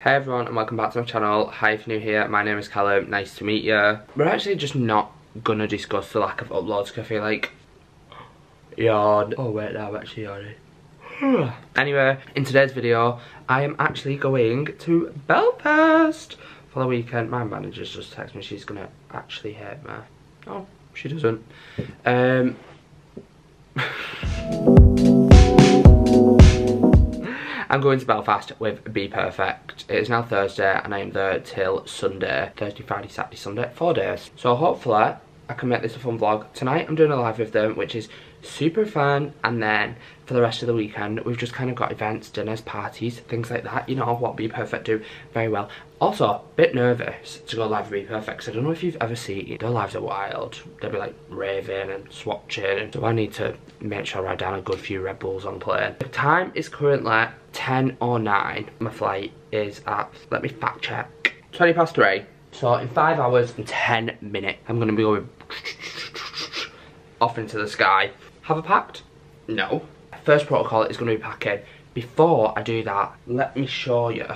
Hey everyone and welcome back to my channel. Hi if you're new here, my name is Callum, nice to meet you. We're actually just not gonna discuss the lack of uploads because I feel like yawn. Oh wait, no, I'm actually yawning. anyway, in today's video, I am actually going to Belfast for the weekend. My manager's just texted me she's gonna actually hate me. Oh, she doesn't. Um, I'm going to Belfast with BPerfect. It is now Thursday and I am there till Sunday. Thursday, Friday, Saturday, Sunday. Four days. So hopefully I can make this a fun vlog. Tonight I'm doing a live with them which is super fun and then for the rest of the weekend we've just kind of got events, dinners, parties, things like that. You know what BPerfect do very well. Also, a bit nervous to go live with Perfect. I don't know if you've ever seen it. Their lives are wild. They'll be like raving and swatching so I need to make sure I write down a good few Red Bulls on plane. The time is currently 10 or 9. My flight is at, let me fact check, 20 past 3. So in 5 hours and 10 minutes I'm going to be going off into the sky. Have I packed? No. First protocol is going to be packing. Before I do that, let me show you.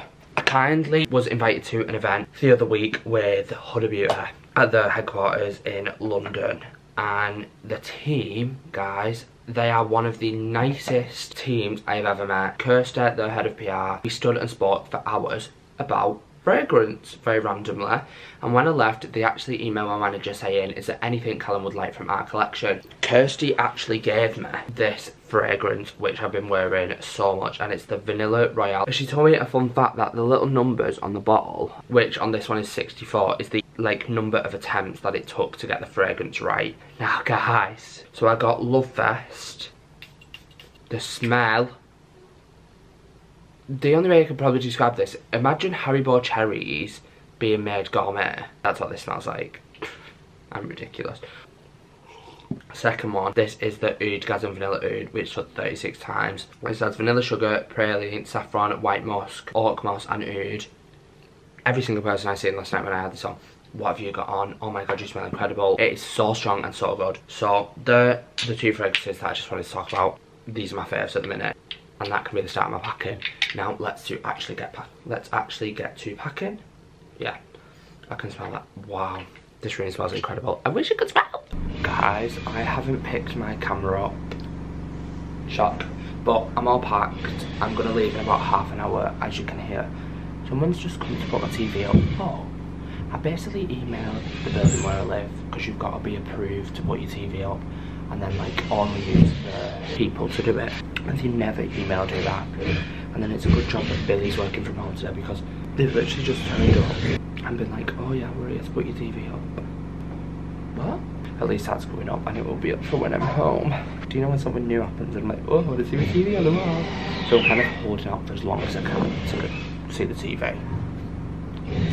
Kindly was invited to an event the other week with Huda Beauty at the headquarters in London. And the team, guys, they are one of the nicest teams I have ever met. Kirsty, the head of PR, we stood and spoke for hours about fragrance very randomly and when I left they actually emailed my manager saying is there anything Callum would like from our collection Kirsty actually gave me this fragrance which I've been wearing so much and it's the Vanilla Royale she told me a fun fact that the little numbers on the bottle which on this one is 64 is the like number of attempts that it took to get the fragrance right now guys so I got Love Fest the smell the only way I could probably describe this, imagine Haribo cherries being made gourmet. That's what this smells like. I'm ridiculous. Second one, this is the Oudgasm Vanilla Oud, which took 36 times. It has vanilla sugar, praline, saffron, white musk, oak moss and oud. Every single person I seen last night when I had this on, what have you got on? Oh my god, you smell incredible. It is so strong and so good. So, the, the two fragrances that I just wanted to talk about, these are my favourites at the minute and that can be the start of my packing. Now let's do actually get pack. Let's actually get to packing. Yeah, I can smell that. Wow, this really smells incredible. I wish I could smell. Guys, I haven't picked my camera up. Shock. But I'm all packed. I'm gonna leave in about half an hour, as you can hear. Someone's just come to put my TV up. Oh. I basically emailed the building where I live because you've got to be approved to put your TV up and then like only use the uh, people to do it. And they never emailed you that. And then it's a good job that Billy's working from home today because they've literally just turned up and been like, oh yeah, we're here to put your TV up. At least that's going up and it will be up for when I'm home. Do you know when something new happens and I'm like, oh, I want to see my TV on the wall. So I'm kind of holding out for as long as I can to see the TV.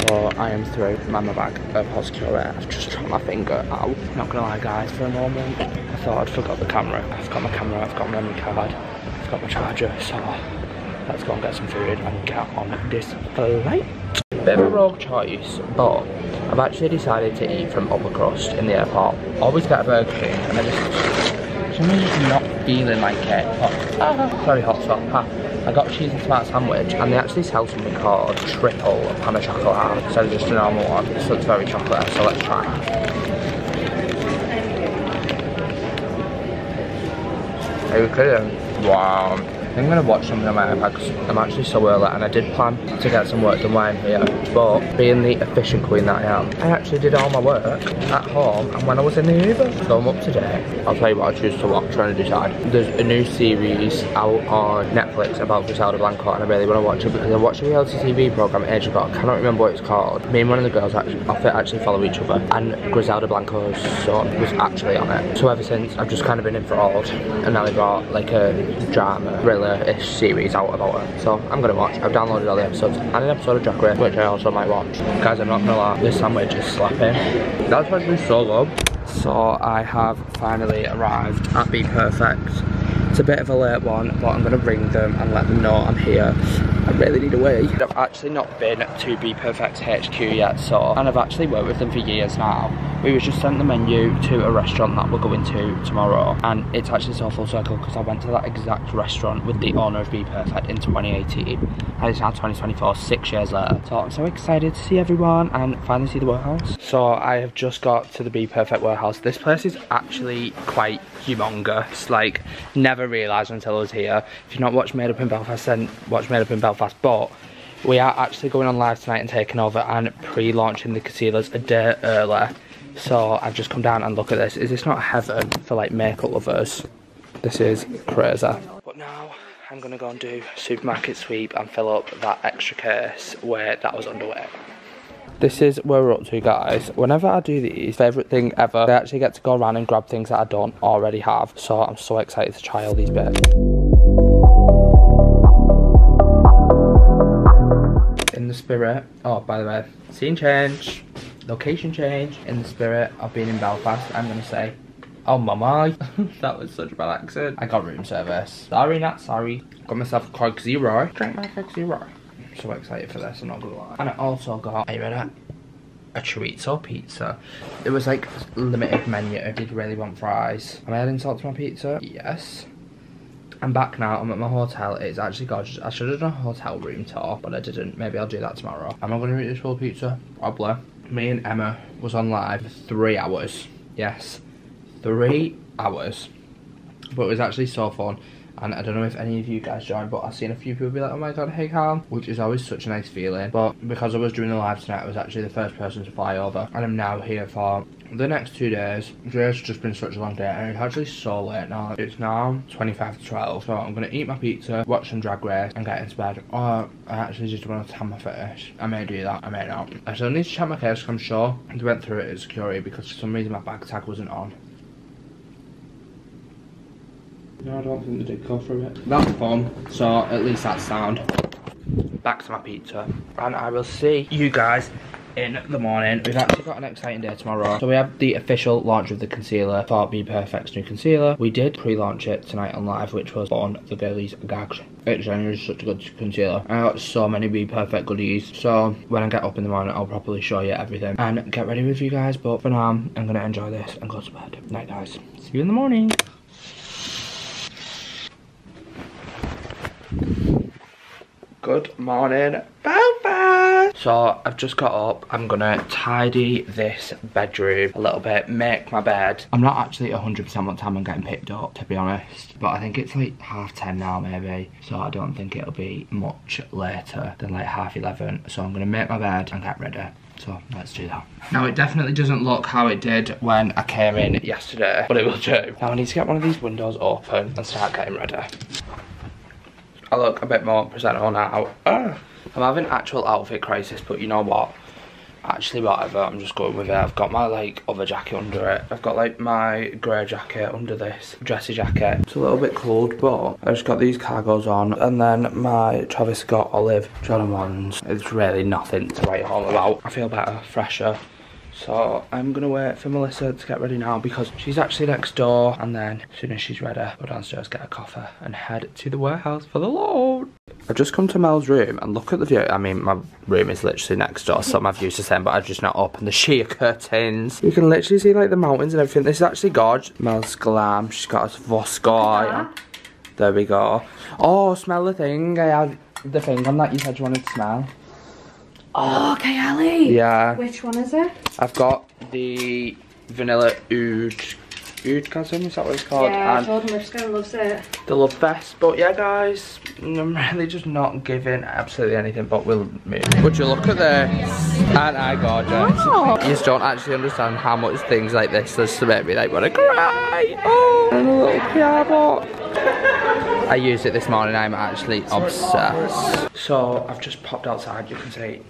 So I am through my bag of security. I've just dropped my finger out. Not gonna lie guys, for a moment I thought I'd forgot the camera. I've got my camera, I've got my memory card, I've got my charger, so let's go and get some food and get on this flight. Bit of a rogue choice, but I've actually decided to eat from upper crust in the airport. Always get a Burger King and I just, I'm just not feeling like it. But, ah, very hot spot. Ah. I got cheese and tomato sandwich and they actually sell something called triple pain au chocolat instead of just a normal one. This looks very chocolate, so let's try. Are you kidding? Wow. I'm to watch something on my iPad because I'm actually so early and I did plan to get some work done while I'm here. But being the efficient queen that I am, I actually did all my work at home and when I was in the Uber. So I'm up today. I'll tell you what I choose to watch, trying to decide. There's a new series out on Netflix about Griselda Blanco and I really want to watch it because I watched a reality TV program age ago. I cannot remember what it's called. Me and one of the girls actually, actually follow each other and Griselda Blanco's son was actually on it. So ever since, I've just kind of been enthralled and now they brought like a drama, really thriller-ish series out about it. So I'm gonna watch. I've downloaded all the episodes and an episode of Drag Race, which I also might watch. Guys, I'm not gonna lie, this sandwich is slapping. That's actually so good. So I have finally arrived at BPerfect. It's a bit of a late one, but I'm gonna ring them and let them know I'm here. I really need a wee. I've actually not been to BPerfect HQ yet, so, and I've actually worked with them for years now. We was just sent the menu to a restaurant that we're going to tomorrow, and it's actually so full circle because I went to that exact restaurant with the owner of BPerfect in 2018, and it's now 2024, six years later. So I'm so excited to see everyone and finally see the warehouse. So I have just got to the BPerfect warehouse. This place is actually quite humongous, like never realised until I was here. If you've not watched Made Up in Belfast, then watch Made Up in Belfast, but we are actually going on live tonight and taking over and pre-launching the concealers a day earlier. so I've just come down and look at this. Is this not heaven for like makeup lovers? This is crazy. But now I'm gonna go and do supermarket sweep and fill up that extra case where that was underway. This is where we're up to guys. Whenever I do these, favourite thing ever, I actually get to go around and grab things that I don't already have. So I'm so excited to try all these bits. The spirit, oh by the way, scene change location change in the spirit of being in Belfast, I'm gonna say, oh mama, that was such a bad accent. I got room service. Sorry, not sorry. Got myself a Coke Zero. Drink my Coke Zero. I'm so excited for this, I'm not gonna lie. And I also got, are you ready? A chorizo pizza. It was like limited menu. Did really want fries? Am I adding salt to my pizza? Yes. I'm back now, I'm at my hotel, it's actually gorgeous. I should have done a hotel room tour, but I didn't. Maybe I'll do that tomorrow. Am I going to eat this whole pizza? Probably me and Emma was on live for three hours. Yes, three hours. But it was actually so fun. And I don't know if any of you guys joined, but I've seen a few people be like, oh my god, hey Carl, which is always such a nice feeling. But because I was doing the live tonight, I was actually the first person to fly over. And I'm now here for the next two days. Today's just been such a long day, and it's actually so late now. It's now 25 to 12, so I'm gonna eat my pizza, watch some drag race, and get into bed. Or I actually just want to tan my face. I may do that, I may not. I still need to check my case, I'm sure they went through it at security because for some reason my bag tag wasn't on. No, I don't think they did go through it. That's fun, so at least that's sound. Back to my pizza. And I will see you guys in the morning. We've actually got an exciting day tomorrow. So we have the official launch of the concealer for BPerfect's new concealer. We did pre-launch it tonight on live, which was on the girlies gags. It's genuinely such a good concealer. I got so many BPerfect goodies. So when I get up in the morning, I'll probably show you everything and get ready with you guys. But for now, I'm gonna enjoy this and go to bed. Night guys. See you in the morning. Good morning, Belfast! So, I've just got up. I'm gonna tidy this bedroom a little bit, make my bed. I'm not actually 100% what time I'm getting picked up, to be honest. But I think it's like half 10 now, maybe. So I don't think it'll be much later than like half 11. So I'm gonna make my bed and get ready. So let's do that. Now it definitely doesn't look how it did when I came in yesterday, but it will do. Now I need to get one of these windows open and start getting ready. I look a bit more presentable now. Uh, I'm having actual outfit crisis, but you know what? Actually, whatever, I'm just going with it. I've got my, like, other jacket under it. I've got, like, my grey jacket under this dressy jacket. It's a little bit cold, but I just got these cargos on. And then my Travis Scott Olive Jordan 1s. It's really nothing to write home about. I feel better, fresher. So I'm gonna wait for Melissa to get ready now because she's actually next door and then as soon as she's ready, go downstairs, get a coffee and head to the warehouse for the load. I've just come to Mel's room and look at the view. I mean, my room is literally next door, so I've used the same, but I've just not opened the sheer curtains. You can literally see like the mountains and everything. This is actually gorgeous. Mel's glam. She's got a Voscoy. There we go. Oh, smell the thing. I had the thing on that you said you wanted to smell. Oh, uh, okay, Ali. Yeah. Which one is it? I've got the vanilla oud oudgasm, is that what it's called? Yeah, and Jordan Lipscombe loves it. the love fest. But yeah, guys, I'm really just not giving absolutely anything, but we'll move. Would you look at this? And I gorgeous. Wow. You just don't actually understand how much things like this does to make me like want to cry. Oh, and a little piano. I used it this morning, I'm actually obsessed. So I've just popped outside, you can see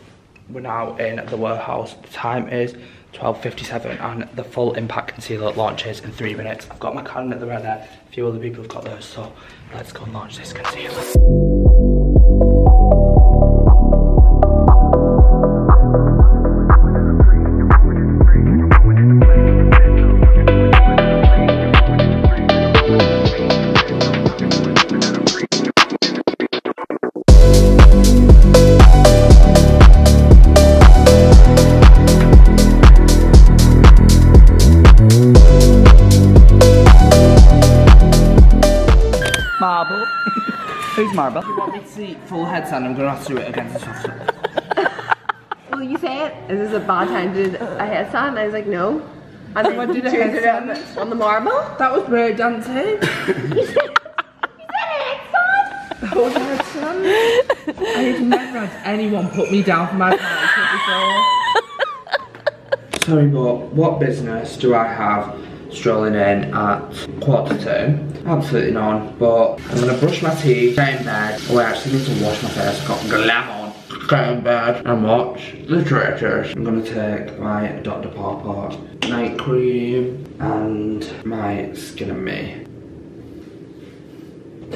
we're now in the warehouse. The time is 12.57 and the full impact concealer launches in three minutes. I've got my Canon at the ready, a few other people have got those, so let's go and launch this concealer. Marble. If you want me to see full headstand, I'm gonna have to do it against the soft side. Well, you say it. Is this a bad time to do a headstand? I was like, no. And then I did a choose it headstand. on the marble. That was break dancing. You said, you said headstand. That was headstand. I have never had anyone put me down for my party before. Sorry, but what business do I have strolling in at quarter to? Absolutely on, But I'm gonna brush my teeth, get in bed. Oh, I actually need to wash my face. I've got glam on. Get in bed and watch The. I'm gonna take my Dr. Pawpaw night cream and my Skin and Me.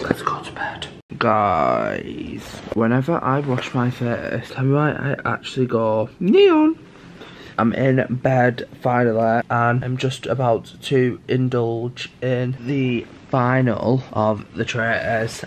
Let's go to bed. Guys, whenever I wash my face, me why I actually go neon. I'm in bed finally and I'm just about to indulge in the final of the traitors.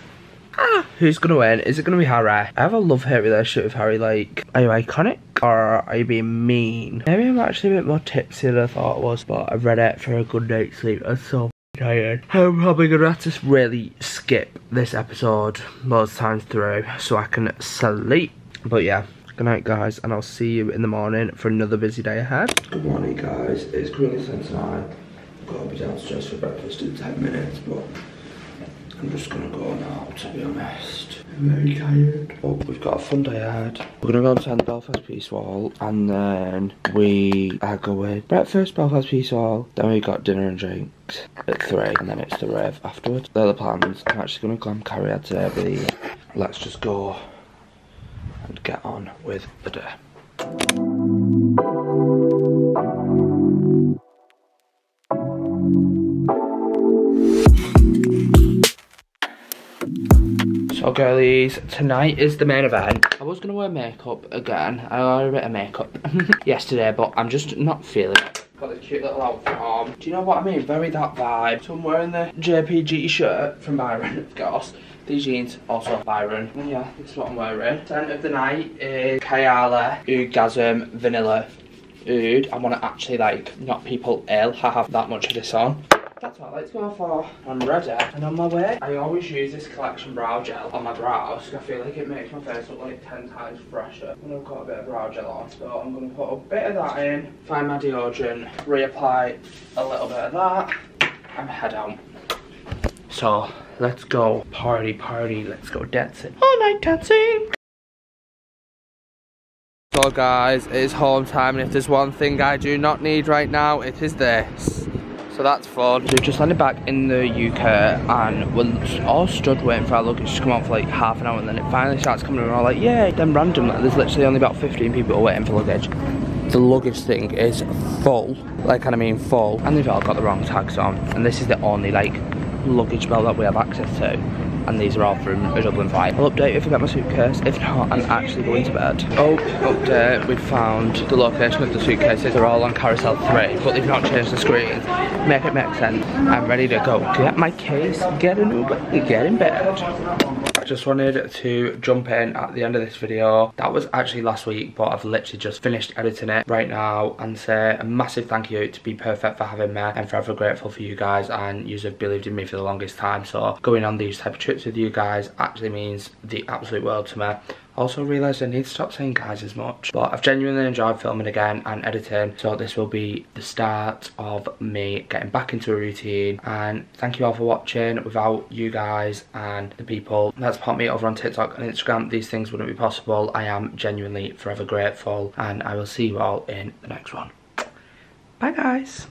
Ah, who's gonna win? Is it gonna be Harry? I have a love-hate relationship with Harry, like, are you iconic or are you being mean? Maybe I'm actually a bit more tipsy than I thought I was, but I've read it for a good night's sleep. I'm so tired. I'm probably gonna have to really skip this episode most times through so I can sleep. But yeah, good night guys, and I'll see you in the morning for another busy day ahead. Good morning guys, it's currently 10 to 9. I've got to be downstairs for breakfast in 10 minutes, but I'm just gonna go now, to be honest. I'm very tired. But we've got a fun day ahead. We're gonna go and attend Belfast Peace Wall, and then we are going breakfast, Belfast Peace Wall, then we've got dinner and drinks at 3, and then it's the rave afterwards. They're the plans. I'm actually gonna glam carry out today, I believe. Let's just go and get on with the day. So girlies, tonight is the main event. I was gonna wear makeup again. I wore a bit of makeup yesterday, but I'm just not feeling it. Got this cute little outfit on. Do you know what I mean? Very that vibe. So I'm wearing the JPG shirt from Byron, of course. These jeans, also Byron. And yeah, this is what I'm wearing. Scent of the night is Kayali Oudgasm Vanilla Oud. I want to actually like knock people ill. I have that much of this on. That's what I like to go for. I'm ready and on my way. I always use this collection brow gel on my brows I feel like it makes my face look like 10 times fresher. And I've got a bit of brow gel on, so I'm going to put a bit of that in, find my deodorant, reapply a little bit of that, and head out. So let's go party, party, let's go dancing. All night dancing. So guys, it is home time and if there's one thing I do not need right now, it is this. So that's fun. We've just landed back in the UK and we're all stood waiting for our luggage to come out for like half an hour and then it finally starts coming and we're all like, yeah, then random. Like, there's literally only about 15 people waiting for luggage. The luggage thing is full, like and I mean full, and they've all got the wrong tags on. And this is the only like luggage belt that we have access to. And these are all from a Dublin flight. I'll update if I get my suitcase. If not, I'm actually going to bed. Oh, update. We've found the location of the suitcases. They're all on carousel 3, but they've not changed the screens. Make it make sense. I'm ready to go. Get my case, get an Uber, get in bed. Just wanted to jump in at the end of this video. That was actually last week, but I've literally just finished editing it right now and say a massive thank you to BPerfect for having me. I'm forever grateful for you guys and you have believed in me for the longest time. So going on these type of trips with you guys actually means the absolute world to me. Also realised I need to stop saying guys as much. But I've genuinely enjoyed filming again and editing. So this will be the start of me getting back into a routine. And thank you all for watching. Without you guys and the people that support me over on TikTok and Instagram, these things wouldn't be possible. I am genuinely forever grateful. And I will see you all in the next one. Bye guys.